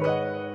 Bye.